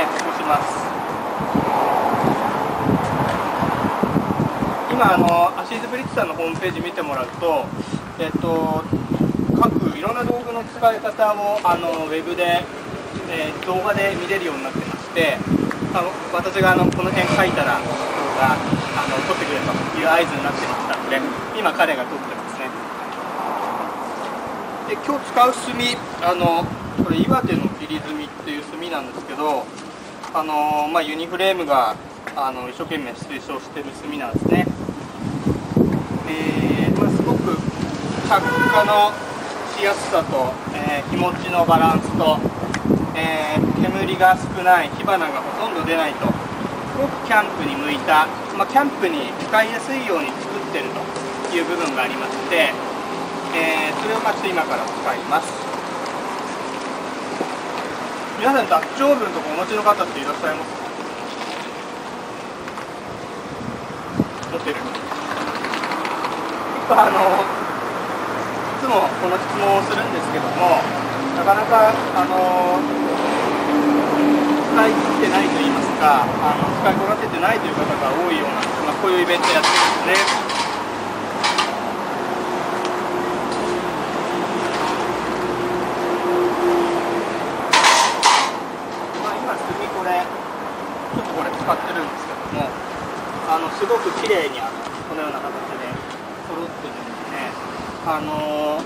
ね押します。今あのアシーズブリッツさんのホームページ見てもらうとえっと各いろんな道具の使い方をあのウェブで、えー動画で見れるようになってましてあの私があのこの辺書いたら動画あの撮ってくれという合図になってましたので今彼が撮ってますね。で今日使う炭あのこれ岩手の切り炭っていう炭なんですけどあのまあ、ユニフレームがあの一生懸命推奨してる炭なんですね。えーまあ、すごく着火のしやすさと、えー気持ちのバランスと、えー煙が少ない火花がほとんど出ないとすごくキャンプに向いた、まあ、キャンプに使いやすいように作ってるという部分がありまして、えそれをまあちょっと今から使います。皆さんダッチオーブンとかお持ちの方っていらっしゃいますか？持ってる。あのいつもこの質問をするんですけどもなかなかあの使い切ってないと言いますかあの使いこなせてないという方が多いような、まあ、こういうイベントやってるんですねまあ、今炭これちょっとこれ使ってるんですけどもあのすごく綺麗にあのこのような形で揃ってるんですね。あの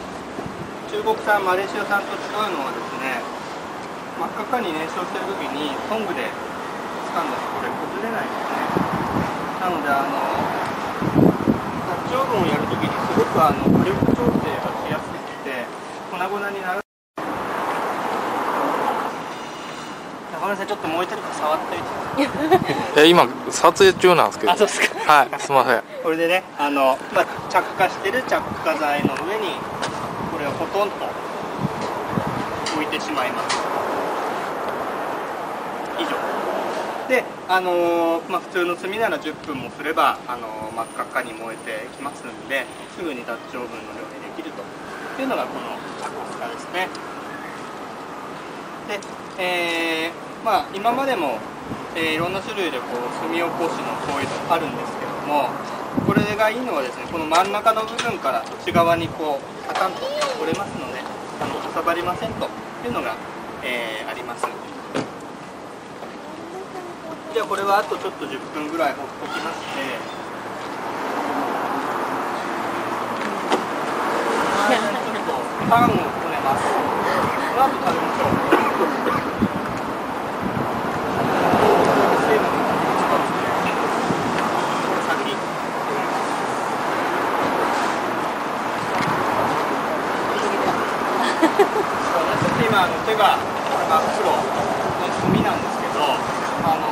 中国産マレーシア産と違うのはですね真っ赤っかに燃焼してる時にトングで掴んだらこれ崩れないんですね。なのであのダッチオーブンをやる時にすごくあの火力調整がしやすくて粉々になら中村さんちょっと燃えてるか触ってみて。え今撮影中なんですけど。あそうですか。はいすいません。これでねあの、まあ、着火してる着火剤の上にこれをほとんど置いてしまいます。以上。であのーまあ、普通の炭なら10分もすれば、あのー真っ赤っかに燃えてきますのですぐにダッチオーブンの量でできると。いうのがこの着火ですね。で、えーまあ、今までも、えーいろんな種類でこう炭起こしのこういうのあるんですけどもこれがいいのはですねこの真ん中の部分から内側にこうパタンと折れますのであのかさばりませんというのが、えーあります。じゃあこれはあとちょっと10分ぐらいほっときまして パンをますこの後食べましょう今あの手が真っ黒の炭なんですけどあの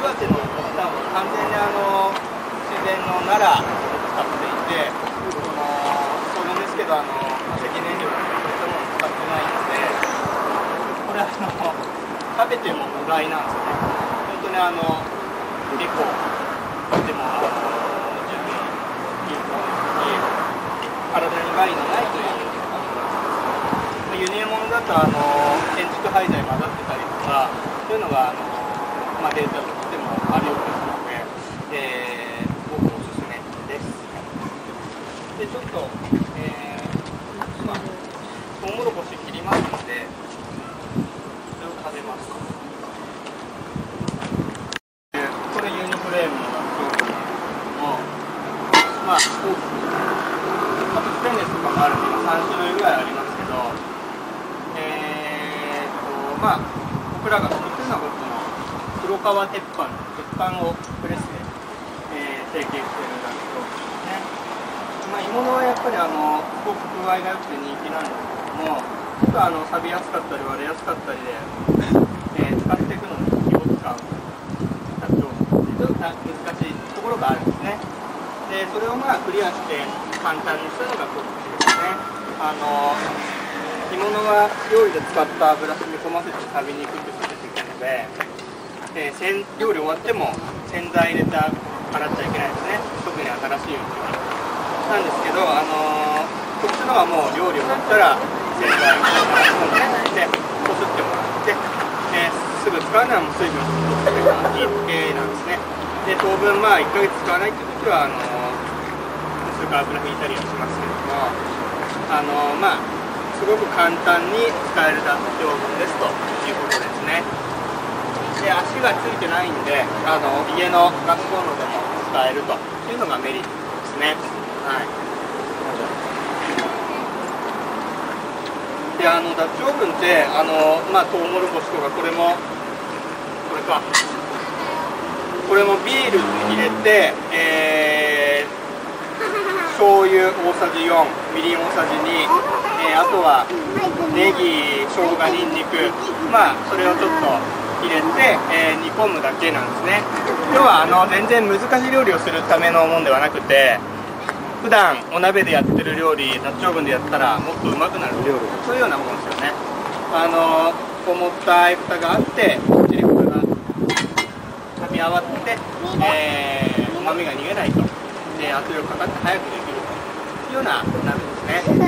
岩手の方は完全にあの自然の奈良を使っていてあの化石燃料とかそういったもの使ってないのでこれあの食べても無害なんですよね本当にあの結構とてもあの十分有効に体に害のないというようなまあ輸入物だとあの建築廃材混ざってたりとかそういうのがあの、まあ、データとしてもあるようですので、えー、僕おすすめですでちょっと、えー、今トウモロコシ切りますのでそれを食べます。でこれユニフレームの商品なんですけどもまあ大きくあとステンレスとかもあるんで今3種類ぐらいありますけどえーっとまあ僕らが作ってるのはこっちの黒革鉄板鉄板をプレスで、えー成形してるだけですねまあ鋳物はやっぱりあのすごく風合が良くて人気なんですけどもちょっとあの錆びやすかったり割れやすかったりで、えー使っていくのに気を使う多少ちょっと難しいところがあるんですね。でそれをまあクリアして簡単にするのがこっちですね。あの干物は料理で使った油染み込ませて錆びにくくさせていくので、えー料理終わっても洗剤入れて洗っちゃいけないですね。特に新しいうちは。なんですけどあのこっちのはもう料理終わったら洗剤を流し込んでこすってもらってですぐ使うのはもう水分を取ってからいい系なんですねで当分まあ1ヶ月使わないっていう時はあの薄く油拭いたりはしますけどもあのまあすごく簡単に使える脱腸分ですということですね。で足がついてないんであの家のガスコンロでも使えるというのがメリットですね。はい。であのダッチオーブンってあのまあトウモロコシとかこれもこれか。これもビール入れてえー、醤油大さじ4みりん大さじ2、えー、あとはネギ生姜にんにくまあそれをちょっと入れて、えー、煮込むだけなんですね。要はあの全然難しい料理をするためのもんではなくて普段お鍋でやってる料理ダッチオーブンでやったらもっとうまくなる料理そういうようなものですよね。あの重たい蓋があってチリコが噛み合わってえー、旨味が逃げないと。で圧力かかって早くできるというような鍋ですね。